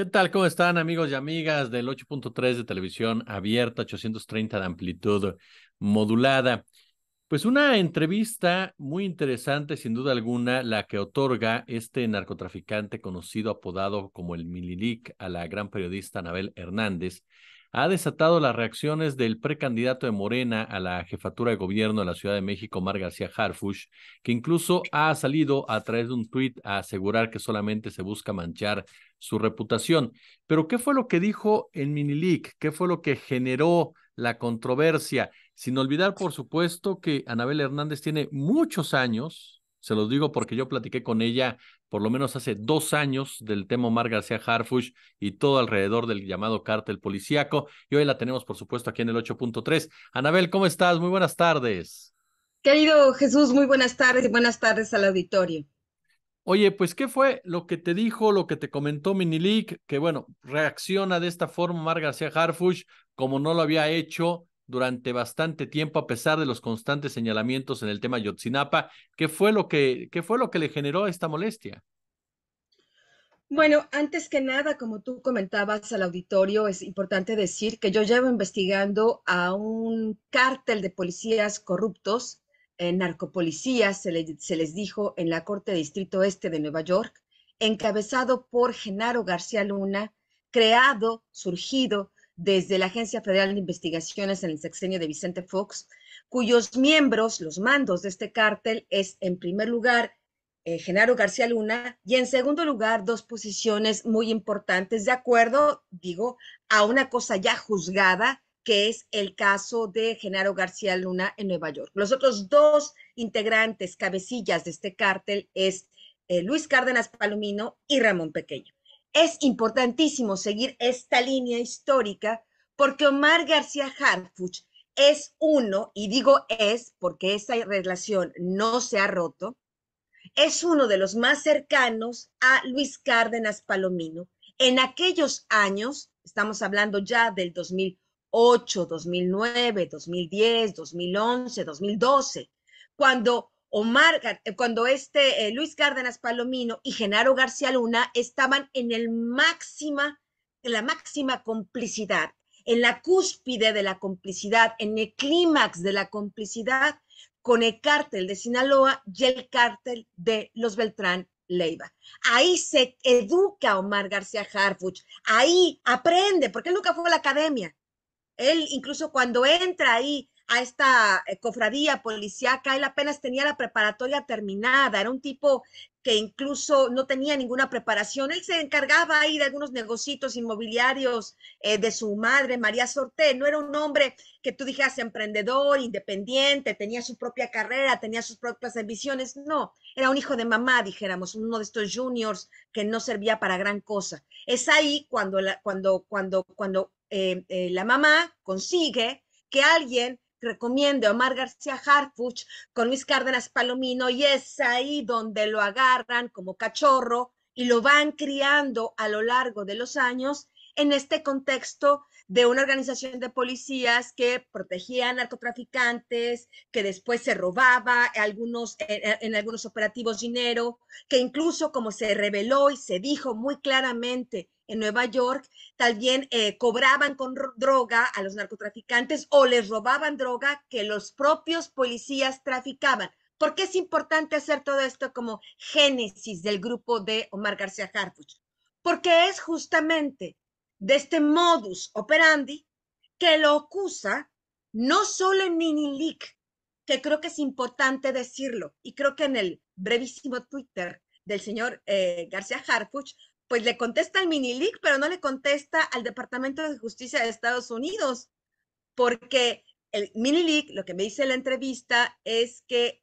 ¿Qué tal? ¿Cómo están amigos y amigas del 8.3 de televisión abierta, 830 de amplitud modulada? Pues una entrevista muy interesante, sin duda alguna, la que otorga este narcotraficante conocido apodado como el Mililic a la gran periodista Anabel Hernández, ha desatado las reacciones del precandidato de Morena a la jefatura de gobierno de la Ciudad de México, Mar García Harfush, que incluso ha salido a través de un tuit a asegurar que solamente se busca manchar su reputación. Pero, ¿qué fue lo que dijo en Minilic? ¿Qué fue lo que generó la controversia? Sin olvidar, por supuesto, que Anabel Hernández tiene muchos años, se los digo porque yo platiqué con ella por lo menos hace dos años del tema Omar García Harfush y todo alrededor del llamado cártel policíaco. Y hoy la tenemos, por supuesto, aquí en el 8.3. Anabel, ¿cómo estás? Muy buenas tardes. Querido Jesús, muy buenas tardes y buenas tardes al auditorio. Oye, pues, ¿qué fue lo que te dijo, lo que te comentó Minilic? Que bueno, reacciona de esta forma Omar García Harfush como no lo había hecho durante bastante tiempo, a pesar de los constantes señalamientos en el tema Yotzinapa. ¿Qué fue lo que, qué fue lo que le generó esta molestia? Bueno, antes que nada, como tú comentabas al auditorio, es importante decir que yo llevo investigando a un cártel de policías corruptos, eh, narcopolicías, se, se les dijo en la Corte Distrito Este de Nueva York, encabezado por Genaro García Luna, creado, surgido desde la Agencia Federal de Investigaciones en el sexenio de Vicente Fox, cuyos miembros, los mandos de este cártel, es en primer lugar eh, Genaro García Luna y en segundo lugar dos posiciones muy importantes de acuerdo, digo, a una cosa ya juzgada que es el caso de Genaro García Luna en Nueva York. Los otros dos integrantes, cabecillas de este cártel es eh, Luis Cárdenas Palomino y Ramón Pequeño. Es importantísimo seguir esta línea histórica porque Omar García Harfuch es uno, y digo es porque esa relación no se ha roto, es uno de los más cercanos a Luis Cárdenas Palomino. En aquellos años, estamos hablando ya del 2008, 2009, 2010, 2011, 2012, cuando Omar, eh, cuando este eh, Luis Cárdenas Palomino y Genaro García Luna estaban en la máxima complicidad, en la cúspide de la complicidad, en el clímax de la complicidad con el cártel de Sinaloa y el cártel de los Beltrán Leiva. Ahí se educa Omar García Harfuch, ahí aprende, porque él nunca fue a la academia. Él incluso cuando entra ahí a esta eh, cofradía policíaca, él apenas tenía la preparatoria terminada, era un tipo que incluso no tenía ninguna preparación. Él se encargaba ahí de algunos negocios inmobiliarios eh, de su madre, María Sorté. No era un hombre que tú dijeras emprendedor, independiente, tenía su propia carrera, tenía sus propias ambiciones. No, era un hijo de mamá, dijéramos, uno de estos juniors que no servía para gran cosa. Es ahí cuando cuando, cuando, cuando eh, la mamá consigue que alguien recomiende Omar García Harfuch con Luis Cárdenas Palomino y es ahí donde lo agarran como cachorro y lo van criando a lo largo de los años en este contexto de una organización de policías que protegía a narcotraficantes, que después se robaba algunos, en, algunos operativos dinero, que incluso como se reveló y se dijo muy claramente en Nueva York, también eh, cobraban con droga a los narcotraficantes o les robaban droga que los propios policías traficaban. ¿Por qué es importante hacer todo esto como génesis del grupo de Omar García Harfuch? Porque es justamente de este modus operandi que lo acusa no solo en Minilic, que creo que es importante decirlo, y creo que en el brevísimo Twitter del señor eh, García Harfuch, pues le contesta al Minilic, pero no le contesta al Departamento de Justicia de Estados Unidos, porque el Minilic, lo que me dice la entrevista es que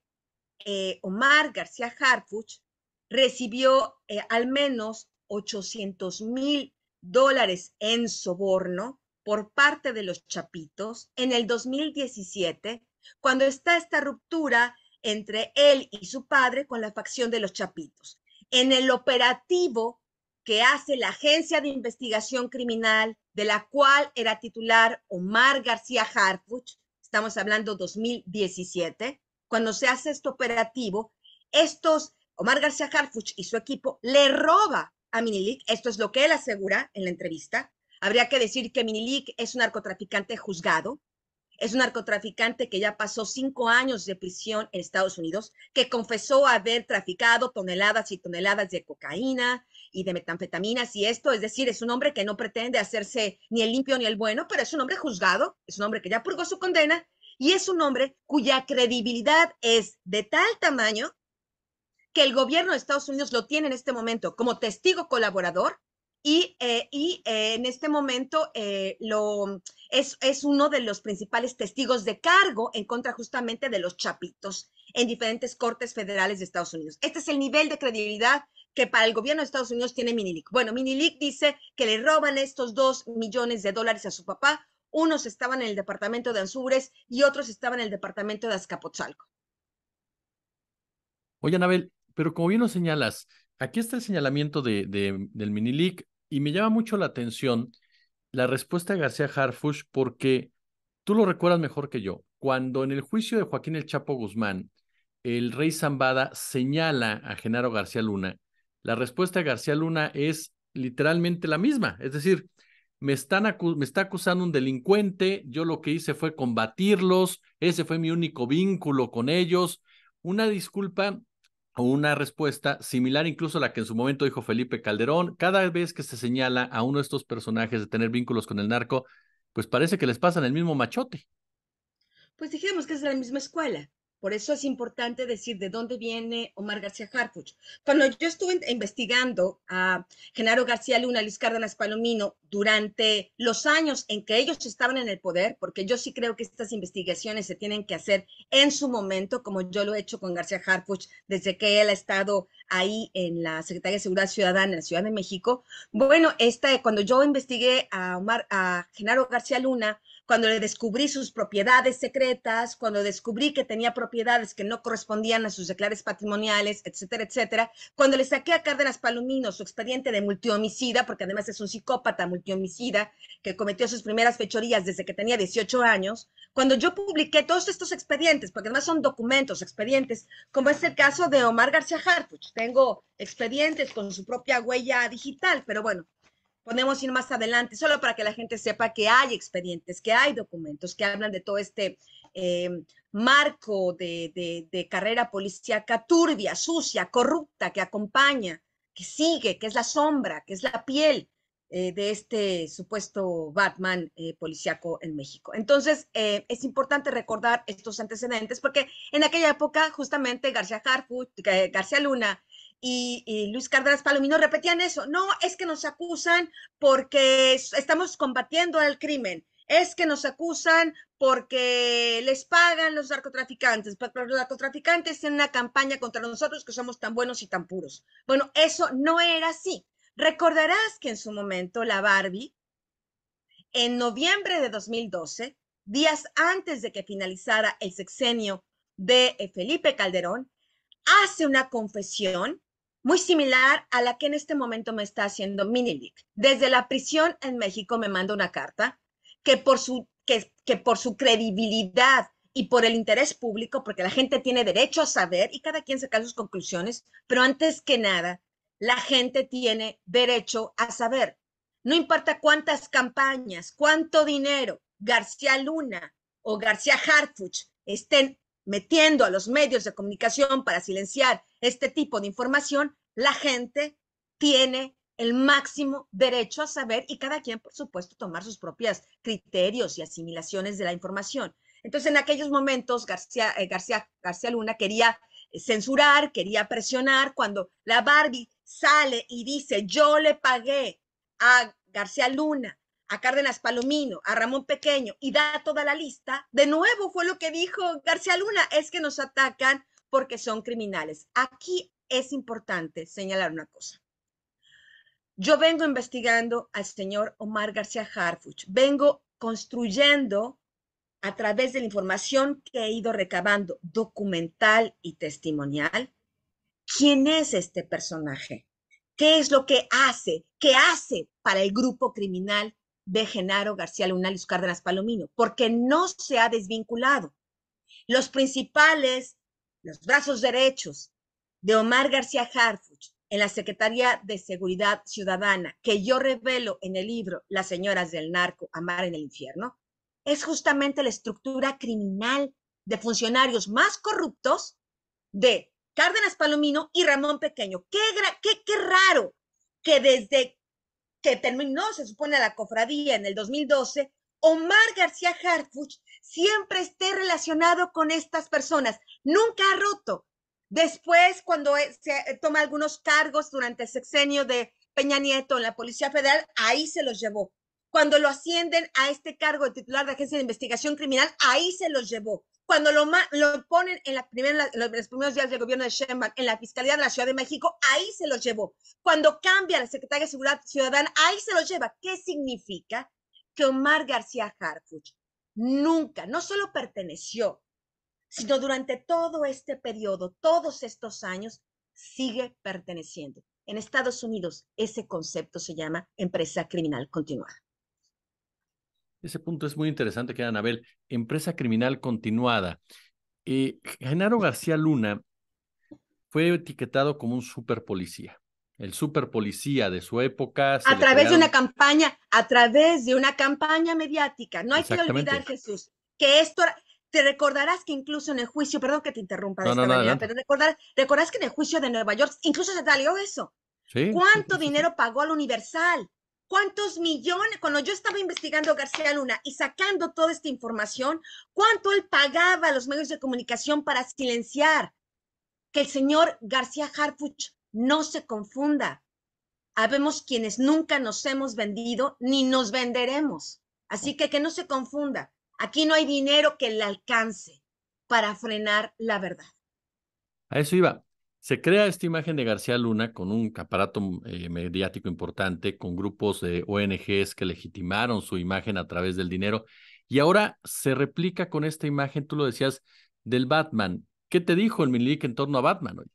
eh, Omar García Harfuch recibió eh, al menos 800 mil dólares en soborno por parte de los chapitos en el 2017, cuando está esta ruptura entre él y su padre con la facción de los chapitos. En el operativo que hace la Agencia de Investigación Criminal, de la cual era titular Omar García Harfuch, estamos hablando 2017, cuando se hace este operativo, estos, Omar García Harfuch y su equipo le roba a Minilic, esto es lo que él asegura en la entrevista. Habría que decir que Minilic es un narcotraficante juzgado, es un narcotraficante que ya pasó cinco años de prisión en Estados Unidos, que confesó haber traficado toneladas y toneladas de cocaína y de metanfetaminas y esto, es decir, es un hombre que no pretende hacerse ni el limpio ni el bueno, pero es un hombre juzgado, es un hombre que ya purgó su condena y es un hombre cuya credibilidad es de tal tamaño que el gobierno de Estados Unidos lo tiene en este momento como testigo colaborador y, eh, y eh, en este momento eh, lo, es, es uno de los principales testigos de cargo en contra justamente de los chapitos en diferentes cortes federales de Estados Unidos. Este es el nivel de credibilidad que para el gobierno de Estados Unidos tiene Minilic. Bueno, Minilic dice que le roban estos dos millones de dólares a su papá. Unos estaban en el departamento de Anzures y otros estaban en el departamento de Azcapotzalco. Oye, Anabel, pero como bien lo señalas, aquí está el señalamiento de, del mini y me llama mucho la atención la respuesta de García Harfush porque tú lo recuerdas mejor que yo. Cuando en el juicio de Joaquín El Chapo Guzmán, el rey Zambada señala a Genaro García Luna, la respuesta de García Luna es literalmente la misma. Es decir, me, están me está acusando un delincuente, yo lo que hice fue combatirlos, ese fue mi único vínculo con ellos. Una disculpa una respuesta similar incluso a la que en su momento dijo Felipe Calderón. Cada vez que se señala a uno de estos personajes de tener vínculos con el narco, pues parece que les pasan el mismo machote. Pues dijimos que es de la misma escuela. Por eso es importante decir de dónde viene Omar García Harfuch. Cuando yo estuve investigando a Genaro García Luna, Luis Cárdenas Palomino, durante los años en que ellos estaban en el poder, porque yo sí creo que estas investigaciones se tienen que hacer en su momento, como yo lo he hecho con García Harfuch desde que él ha estado ahí en la Secretaría de Seguridad Ciudadana en la Ciudad de México. Bueno, esta, cuando yo investigué a, Omar, a Genaro García Luna, cuando le descubrí sus propiedades secretas, cuando descubrí que tenía propiedades que no correspondían a sus declares patrimoniales, etcétera, etcétera, cuando le saqué a Cárdenas Palomino su expediente de multihomicida, porque además es un psicópata multihomicida que cometió sus primeras fechorías desde que tenía 18 años, cuando yo publiqué todos estos expedientes, porque además son documentos, expedientes, como es el caso de Omar García Harfuch, tengo expedientes con su propia huella digital, pero bueno, podemos ir más adelante, solo para que la gente sepa que hay expedientes, que hay documentos que hablan de todo este eh, marco de, de, carrera policíaca turbia, sucia, corrupta, que acompaña, que sigue, que es la sombra, que es la piel eh, de este supuesto Batman eh, policíaco en México. Entonces, es importante recordar estos antecedentes porque en aquella época, justamente García Harfuch, García Luna y, Luis Cárdenas Palomino repetían eso. No, es que nos acusan porque estamos combatiendo el crimen. Es que nos acusan porque les pagan los narcotraficantes, los narcotraficantes tienen una campaña contra nosotros que somos tan buenos y tan puros. Bueno, eso no era así. Recordarás que en su momento la Barbie, en noviembre de 2012, días antes de que finalizara el sexenio de eh, Felipe Calderón, hace una confesión muy similar a la que en este momento me está haciendo Minilic. Desde la prisión en México me manda una carta que por su, que, que por su credibilidad y por el interés público, porque la gente tiene derecho a saber y cada quien saca sus conclusiones, pero antes que nada, la gente tiene derecho a saber. No importa cuántas campañas, cuánto dinero García Luna o García Harfuch estén metiendo a los medios de comunicación para silenciar este tipo de información, la gente tiene el máximo derecho a saber y cada quien, por supuesto, tomar sus propios criterios y asimilaciones de la información. Entonces, en aquellos momentos, García, eh, García, García Luna quería eh, censurar, quería presionar. Cuando la Barbie sale y dice, yo le pagué a García Luna a Cárdenas Palomino, a Ramón Pequeño y da toda la lista, de nuevo fue lo que dijo García Luna, es que nos atacan porque son criminales. Aquí es importante señalar una cosa. Yo vengo investigando al señor Omar García Harfuch, vengo construyendo a través de la información que he ido recabando, documental y testimonial, quién es este personaje, qué es lo que hace, qué hace para el grupo criminal de Genaro García Luna Cárdenas Palomino, porque no se ha desvinculado. Los principales, los brazos derechos de Omar García Harfuch, en la Secretaría de Seguridad Ciudadana, que yo revelo en el libro Las señoras del narco, amar en el infierno, es justamente la estructura criminal de funcionarios más corruptos de Cárdenas Palomino y Ramón Pequeño. Qué, qué, qué raro que desde que terminó, se supone, la cofradía en el 2012, Omar García Harfuch siempre esté relacionado con estas personas. Nunca ha roto. Después, cuando se toma algunos cargos durante el sexenio de Peña Nieto en la Policía Federal, ahí se los llevó. Cuando lo ascienden a este cargo de titular de agencia de investigación criminal, ahí se los llevó. Cuando lo, ponen en, los primeros días del gobierno de Sheinbaum en la Fiscalía de la Ciudad de México, ahí se los llevó. Cuando cambia la Secretaria de Seguridad Ciudadana, ahí se los lleva. ¿Qué significa? Que Omar García Harfuch nunca, no solo perteneció, sino durante todo este periodo, todos estos años, sigue perteneciendo. En Estados Unidos, ese concepto se llama empresa criminal continuada. Ese punto es muy interesante, que Anabel. Empresa criminal continuada. Eh, Genaro García Luna fue etiquetado como un super policía. El super policía de su época. A través de una campaña, a través de una campaña mediática. No hay que olvidar, Jesús, que esto, te recordarás que incluso en el juicio, perdón que te interrumpa de esta manera, pero recordarás que en el juicio de Nueva York incluso se salió eso. ¿Cuánto dinero pagó al Universal? ¿Cuántos millones? Cuando yo estaba investigando García Luna y sacando toda esta información, ¿cuánto él pagaba a los medios de comunicación para silenciar? Que el señor García Harfuch no se confunda. Habemos quienes nunca nos hemos vendido ni nos venderemos. Así que que no se confunda. Aquí no hay dinero que le alcance para frenar la verdad. A eso iba. Se crea esta imagen de García Luna con un aparato eh, mediático importante, con grupos de ONGs que legitimaron su imagen a través del dinero, y ahora se replica con esta imagen, tú lo decías, del Batman. ¿Qué te dijo el Milik en torno a Batman hoy?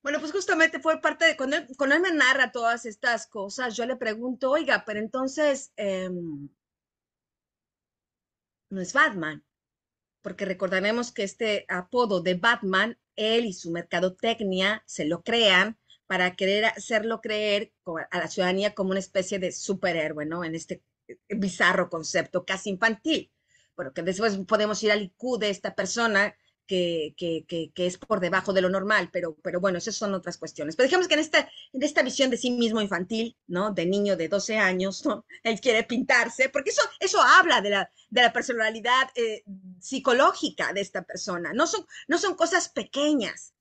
Bueno, pues justamente fue parte de cuando él, él me narra todas estas cosas, yo le pregunto, oiga, pero entonces em, no es Batman, porque recordaremos que este apodo de Batman él y su mercadotecnia se lo crean para querer hacerlo creer a la ciudadanía como una especie de superhéroe, ¿no? En este bizarro concepto casi infantil. Bueno, que después podemos ir al IQ de esta persona que, es por debajo de lo normal, pero, pero bueno, esas son otras cuestiones. Pero digamos que en esta, en esta visión de sí mismo infantil, ¿no? De niño de 12 años, ¿no? Él quiere pintarse, porque eso, eso habla de la, de la personalidad eh, psicológica de esta persona, no son, no son cosas pequeñas.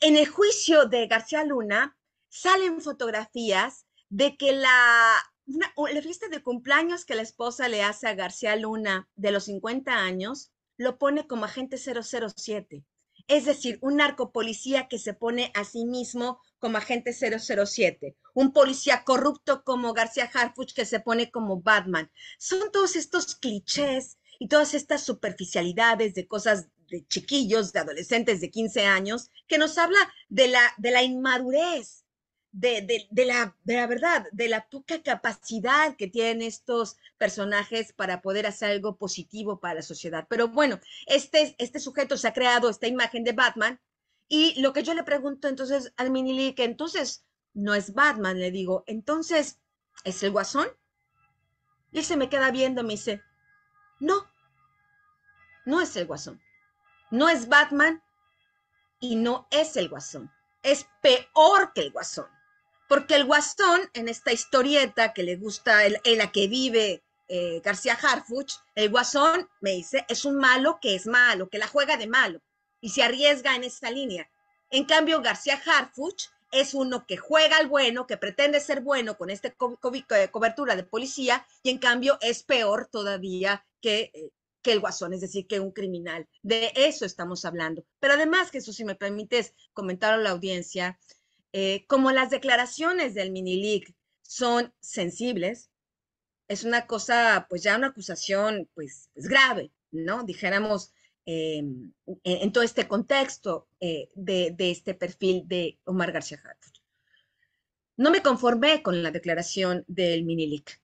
En el juicio de García Luna salen fotografías de que la, la fiesta de cumpleaños que la esposa le hace a García Luna de los 50 años, lo pone como agente 007. Es decir, un narcopolicía que se pone a sí mismo como agente 007, un policía corrupto como García Harfuch que se pone como Batman. Son todos estos clichés y todas estas superficialidades de cosas de chiquillos, de adolescentes de 15 años, que nos habla de la, de la inmadurez, de, la, de la verdad, de la poca capacidad que tienen estos personajes para poder hacer algo positivo para la sociedad. Pero bueno, este, este sujeto se ha creado esta imagen de Batman y lo que yo le pregunto entonces al Minili, que entonces no es Batman, le digo, entonces, ¿es el guasón? Y se me queda viendo, me dice, no, no es el guasón, no es Batman y no es el guasón, es peor que el guasón. Porque el guasón, en esta historieta que le gusta, en la que vive eh, García Harfuch, el guasón, me dice, es un malo que es malo, que la juega de malo y se arriesga en esta línea. En cambio, García Harfuch es uno que juega al bueno, que pretende ser bueno con esta eh, cobertura de policía y en cambio es peor todavía que, eh, que el guasón, es decir, que un criminal. De eso estamos hablando. Pero además, Jesús, si me permites comentar a la audiencia, eh, como las declaraciones del mini league son sensibles, es una cosa, pues ya una acusación, pues, pues grave, ¿no? Dijéramos, em, en, todo este contexto eh, de, este perfil de Omar García Harfuch. No me conformé con la declaración del mini league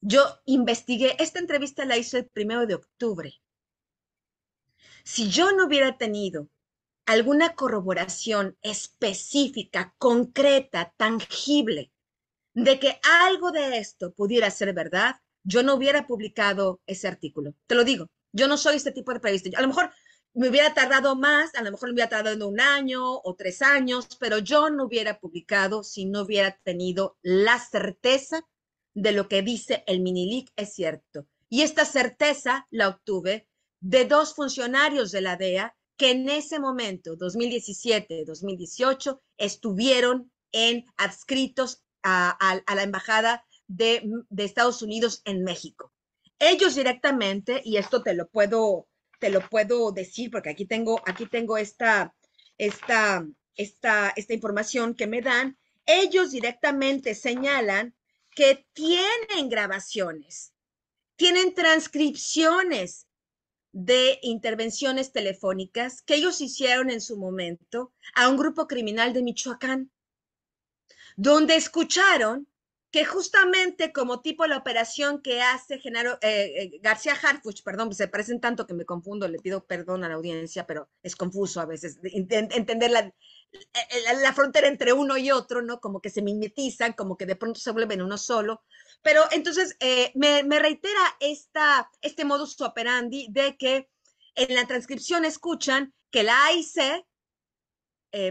Yo investigué, esta entrevista la hice el primero de octubre. Si yo no hubiera tenido alguna corroboración específica, concreta, tangible, de que algo de esto pudiera ser verdad, yo no hubiera publicado ese artículo. Te lo digo, yo no soy este tipo de periodista. A lo mejor me hubiera tardado más, a lo mejor me hubiera tardado un año o tres años, pero yo no hubiera publicado si no hubiera tenido la certeza de lo que dice el mini es cierto. Y esta certeza la obtuve de dos funcionarios de la DEA que en ese momento, 2017-2018, estuvieron en adscritos a, la Embajada de, de Estados Unidos en México. Ellos directamente, y esto te lo puedo te lo puedo decir porque aquí tengo, aquí tengo esta, esta, esta, esta información que me dan. Ellos directamente señalan que tienen grabaciones, tienen transcripciones de intervenciones telefónicas que ellos hicieron en su momento a un grupo criminal de Michoacán, donde escucharon que justamente como tipo la operación que hace Genaro, eh, eh, García Harfuch, perdón, se parecen tanto que me confundo, le pido perdón a la audiencia, pero es confuso a veces entender la, la, frontera entre uno y otro, ¿no? Como que se mimetizan, como que de pronto se vuelven uno solo. Pero entonces eh, me, reitera esta, este modus operandi de que en la transcripción escuchan que la AIC,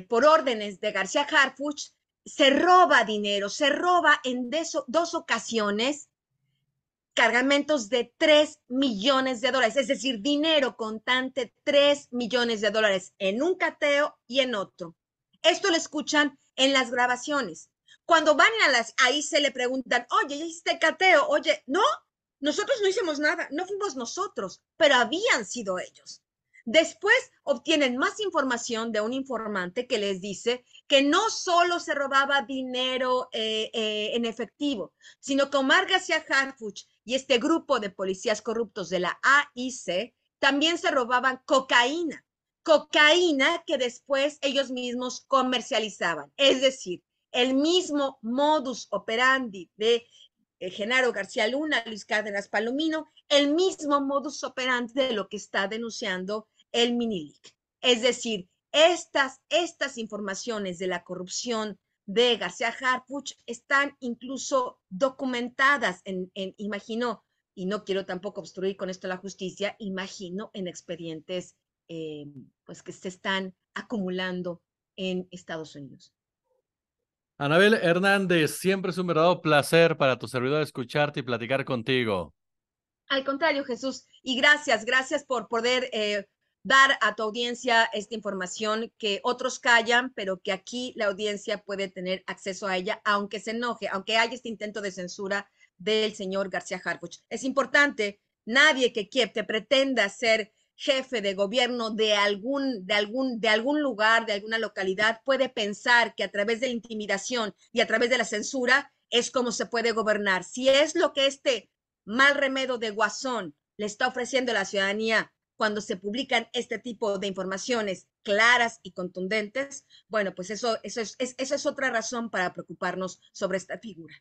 por órdenes de García Harfuch, se roba dinero, se roba en dos ocasiones cargamentos de 3 millones de dólares, es decir, dinero contante, 3 millones de dólares en un cateo y en otro. Esto lo escuchan en las grabaciones. Cuando van a las, ahí se le preguntan, oye, ¿ya hiciste cateo? Oye, no, nosotros no hicimos nada, no fuimos nosotros, pero habían sido ellos. Después obtienen más información de un informante que les dice que no solo se robaba dinero eh, eh, en efectivo, sino que Omar García Harfuch y este grupo de policías corruptos de la AIC también se robaban cocaína, cocaína que después ellos mismos comercializaban. Es decir, el mismo modus operandi de eh, Genaro García Luna, Luis Cárdenas Palomino, el mismo modus operandi de lo que está denunciando el Minilic. Es decir, estas, estas informaciones de la corrupción de García Harfuch están incluso documentadas en, imagino, y no quiero tampoco obstruir con esto la justicia, imagino en expedientes eh, pues que se están acumulando en Estados Unidos. Anabel Hernández, siempre es un verdadero placer para tu servidor escucharte y platicar contigo. Al contrario, Jesús, y gracias, gracias por poder eh, dar a tu audiencia esta información que otros callan, pero que aquí la audiencia puede tener acceso a ella, aunque se enoje, aunque haya este intento de censura del señor García Harfuch. Es importante, nadie que, que pretenda ser jefe de gobierno de algún, de, algún, de algún lugar, de alguna localidad, puede pensar que a través de la intimidación y a través de la censura es como se puede gobernar. Si es lo que este mal remedio de Guasón le está ofreciendo a la ciudadanía cuando se publican este tipo de informaciones claras y contundentes, bueno, pues eso, eso, es, es otra razón para preocuparnos sobre esta figura.